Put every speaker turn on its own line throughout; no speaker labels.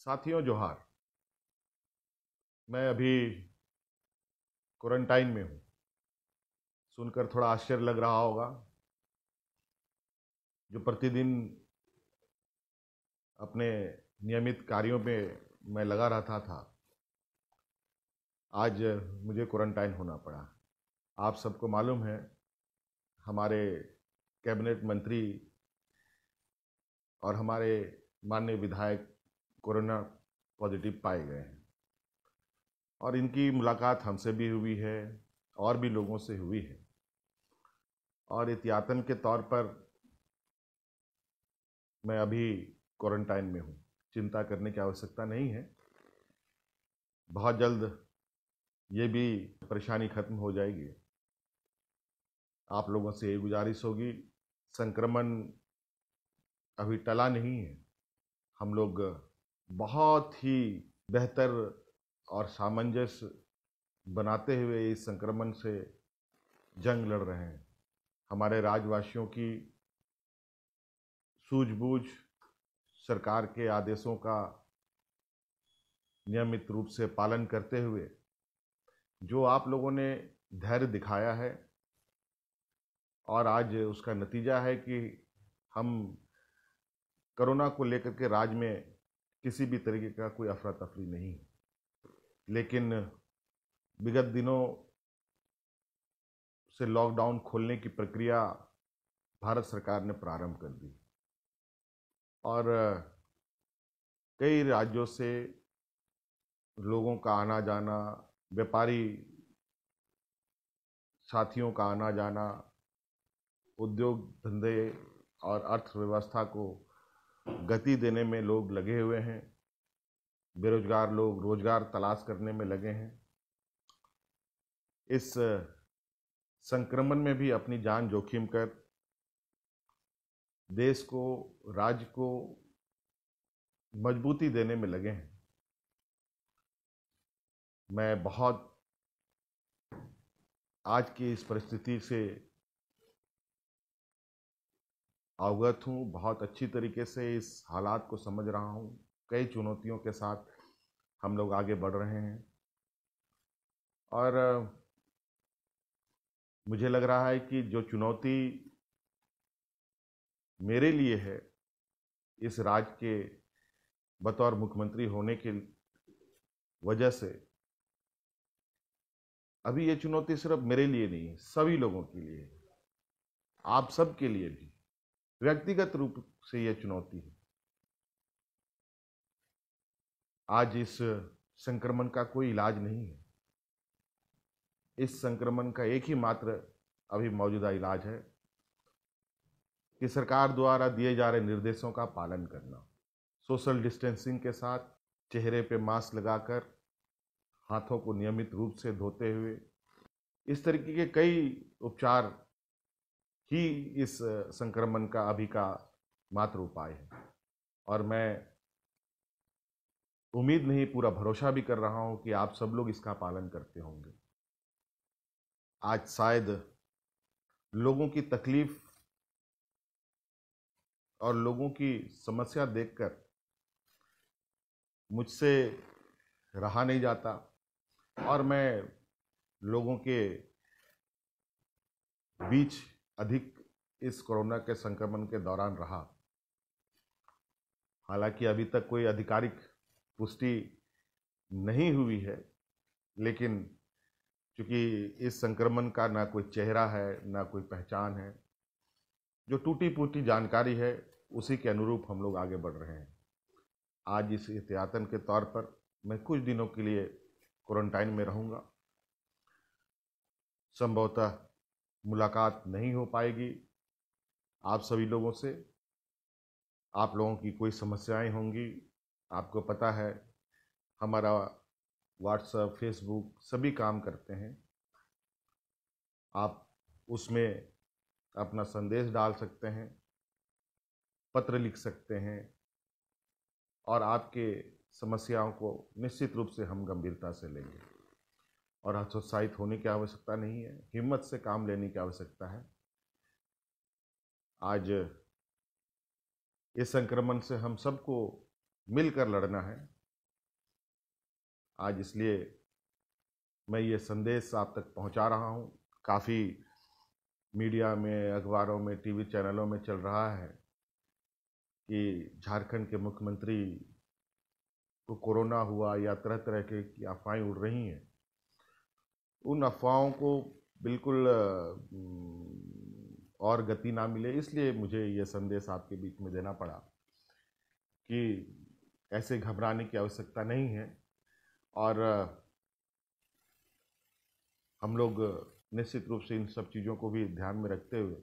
साथियों, जोहार। मैं अभी क्वारंटाइन में हूँ। सुनकर थोड़ा आश्चर्य लग रहा होगा जो प्रतिदिन अपने नियमित कार्यों में मैं लगा रहता था। आज मुझे क्वारंटाइन होना पड़ा। आप सबको मालूम है, हमारे कैबिनेट मंत्री और हमारे माननीय विधायक कोरोना पॉजिटिव पाए गए हैं। और इनकी मुलाकात हमसे भी हुई है, और भी लोगों से हुई है। और एहतियातन के तौर पर मैं अभी क्वारंटाइन में हूँ। चिंता करने की आवश्यकता नहीं है। बहुत जल्द ये भी परेशानी खत्म हो जाएगी। आप लोगों से ये गुजारिश होगी, संक्रमण अभी टला नहीं है। हम लोग बहुत ही बेहतर और सामंजस्य बनाते हुए इस संक्रमण से जंग लड़ रहे हैं। हमारे राज्यवासियों की सूझबूझ सरकार के आदेशों का नियमित रूप से पालन करते हुए, जो आप लोगों ने धैर्य दिखाया है और आज उसका नतीजा है कि हम कोरोना को लेकर के राज्य में किसी भी तरीके का कोई अफरा तफरी नहीं। लेकिन विगत दिनों से लॉकडाउन खोलने की प्रक्रिया भारत सरकार ने प्रारंभ कर दी। और कई राज्यों से लोगों का आना जाना व्यापारी साथियों का आना जाना उद्योग धंधे और अर्थव्यवस्था को गति देने में लोग लगे हुए हैं, बेरोजगार लोग रोज़गार तलाश करने में लगे हैं। इस संक्रमण में भी अपनी जान जोखिम कर देश को, राज्य को मजबूती देने में लगे हैं। मैं बहुत आज की इस परिस्थिति से अवगत हूँ, बहुत अच्छी तरीके से इस हालात को समझ रहा हूँ। कई चुनौतियों के साथ हम लोग आगे बढ़ रहे हैं। और मुझे लग रहा है कि जो चुनौती मेरे लिए है, इस राज्य के बतौर मुख्यमंत्री होने के वजह से, अभी ये चुनौती सिर्फ़ मेरे लिए नहीं है, सभी लोगों के लिए आप सब के लिए भी। व्यक्तिगत रूप से यह चुनौती है। आज इस संक्रमण का कोई इलाज नहीं है। इस संक्रमण का एक ही मात्र अभी मौजूदा इलाज है कि सरकार द्वारा दिए जा रहे निर्देशों का पालन करना। सोशल डिस्टेंसिंग के साथ चेहरे पे मास्क लगाकर, हाथों को नियमित रूप से धोते हुए, इस तरीके के कई उपचार ही इस संक्रमण का अभी का मात्र उपाय है। और मैं उम्मीद नहीं, पूरा भरोसा भी कर रहा हूँ कि आप सब लोग इसका पालन करते होंगे। आज शायद लोगों की तकलीफ़ और लोगों की समस्या देखकर मुझसे रहा नहीं जाता और मैं लोगों के बीच अधिक इस कोरोना के संक्रमण के दौरान रहा। हालाँकि अभी तक कोई आधिकारिक पुष्टि नहीं हुई है, लेकिन चूँकि इस संक्रमण का ना कोई चेहरा है, ना कोई पहचान है, जो टूटी फूटी जानकारी है, उसी के अनुरूप हम लोग आगे बढ़ रहे हैं। आज इस एहतियातन के तौर पर मैं कुछ दिनों के लिए क्वारंटाइन में रहूँगा। संभवतः मुलाकात नहीं हो पाएगी। आप सभी लोगों से, आप लोगों की कोई समस्याएँ होंगी, आपको पता है, हमारा व्हाट्सएप फेसबुक सभी काम करते हैं। आप उसमें अपना संदेश डाल सकते हैं, पत्र लिख सकते हैं, और आपके समस्याओं को निश्चित रूप से हम गंभीरता से लेंगे। और हतोत्साहित होने की आवश्यकता नहीं है, हिम्मत से काम लेने की आवश्यकता है। आज इस संक्रमण से हम सबको मिलकर लड़ना है। आज इसलिए मैं ये संदेश आप तक पहुँचा रहा हूँ। काफ़ी मीडिया में, अखबारों में, टीवी चैनलों में चल रहा है कि झारखंड के मुख्यमंत्री को कोरोना हुआ या तरह तरह के अफवाहें उड़ रही हैं। उन अफवाहों को बिल्कुल और गति ना मिले, इसलिए मुझे ये संदेश आपके बीच में देना पड़ा कि ऐसे घबराने की आवश्यकता नहीं है और हम लोग निश्चित रूप से इन सब चीज़ों को भी ध्यान में रखते हुए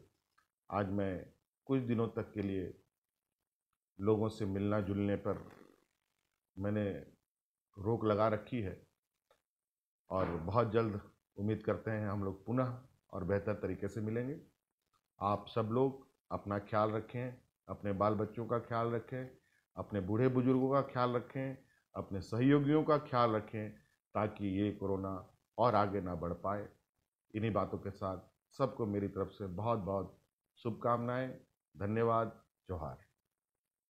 आज मैं कुछ दिनों तक के लिए लोगों से मिलना जुलने पर मैंने रोक लगा रखी है। और बहुत जल्द उम्मीद करते हैं हम लोग पुनः और बेहतर तरीके से मिलेंगे। आप सब लोग अपना ख्याल रखें, अपने बाल बच्चों का ख्याल रखें, अपने बूढ़े बुज़ुर्गों का ख्याल रखें, अपने सहयोगियों का ख्याल रखें ताकि ये कोरोना और आगे ना बढ़ पाए। इन्हीं बातों के साथ सबको मेरी तरफ़ से बहुत बहुत शुभकामनाएँ। धन्यवाद, जोहार।